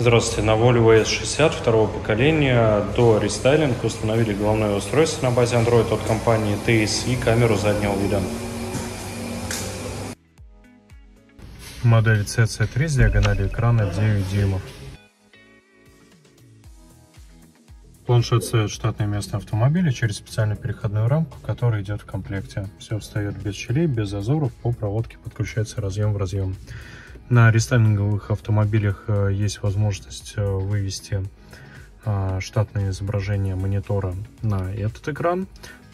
Здравствуйте, на Volvo S60 второго поколения до рестайлинга установили головное устройство на базе Android от компании TS и камеру заднего вида. Модель CC3 с диагональю экрана 9 дюймов. Планшет стоит штатное место автомобиля через специальную переходную рамку, которая идет в комплекте. Все встает без щелей, без зазоров, по проводке подключается разъем в разъем. На рестайлинговых автомобилях э, есть возможность э, вывести э, штатное изображение монитора на этот экран,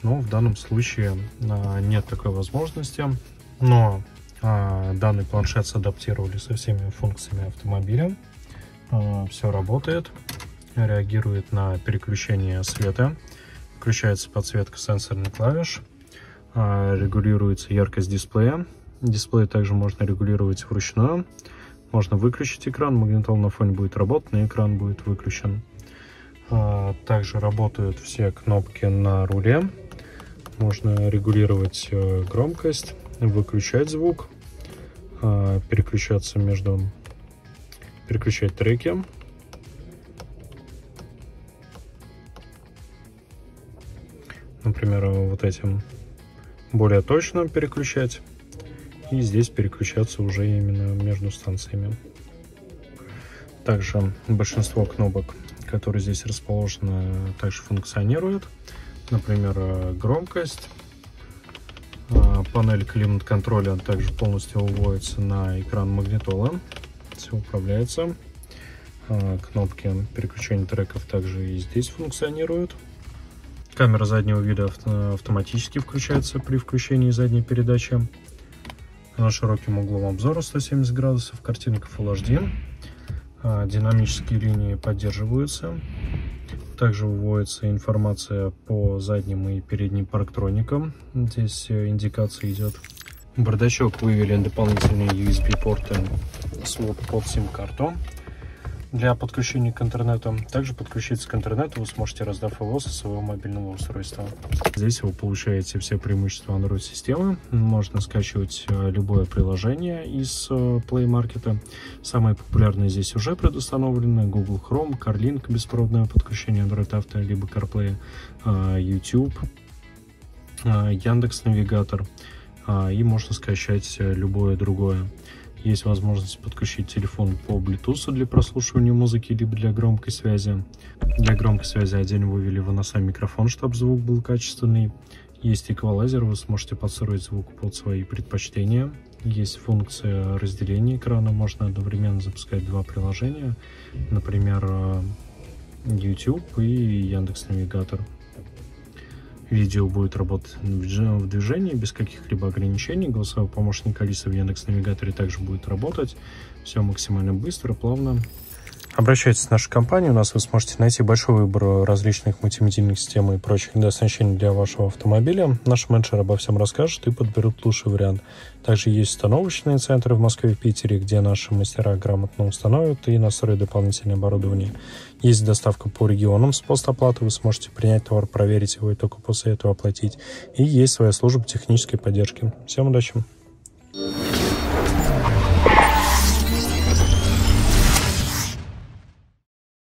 но в данном случае нет такой возможности. Но данный планшет садаптировали со всеми функциями автомобиля. Все работает реагирует на переключение света. Включается подсветка сенсорных клавиш, а, регулируется яркость дисплея. Дисплей также можно регулировать вручную. Можно выключить экран, магнитол на фоне будет работать, но экран будет выключен. А, также работают все кнопки на руле. Можно регулировать э, громкость, выключать звук, а, переключаться между переключать треки. например, вот этим более точно переключать. И здесь переключаться уже именно между станциями. Также большинство кнопок, которые здесь расположены, также функционируют. Например, громкость. А, панель климат-контроля также полностью выводится на экран магнитолы. Все управляется. А, кнопки переключения треков также и здесь функционируют. Камера заднего вида автоматически включается при включении задней передачи. На широким углом обзора 170 градусов, картинка Full HD. А, динамические линии поддерживаются. Также выводится информация по задним и передним парктроникам. Здесь э, индикация идет. В бардачок вывели дополнительные USB-порты своп под сим-карту для подключения к интернету. Также подключиться к интернету вы сможете, раздав его со своего мобильного устройства. Здесь вы получаете все преимущества Android-системы. Можно скачивать э, любое приложение из э, Play Market. Самые популярные здесь уже предустановлены. Google Chrome, CarLink, беспроводное подключение Android Auto, либо CarPlay, э, YouTube, Яндекс Навигатор. И можно скачать любое другое. Есть возможность подключить телефон по Bluetooth для прослушивания музыки, либо для громкой связи. Для громкой связи отдельно вывели выносной микрофон, чтобы звук был качественный. Есть эквалайзер, вы сможете подстроить звук под свои предпочтения. Есть функция разделения экрана, можно одновременно запускать два приложения, например, э, YouTube и Яндекс Навигатор видео будет работать в движении без каких-либо ограничений. Голосовой помощник Алиса в Яндекс Навигаторе также будет работать. Все максимально быстро, плавно. Обращайтесь в нашу компанию, у нас вы сможете найти большой выбор различных мультимедийных систем и прочих оснащений для вашего автомобиля. Наш менеджер обо всем расскажет и подберут лучший вариант. Также есть установочные центры в Москве и Питере, где наши мастера грамотно установят и настроят дополнительное оборудование. Есть доставка по регионам с постоплаты, вы сможете принять товар, проверить его и только после этого оплатить. И есть своя служба технической поддержки. Всем удачи!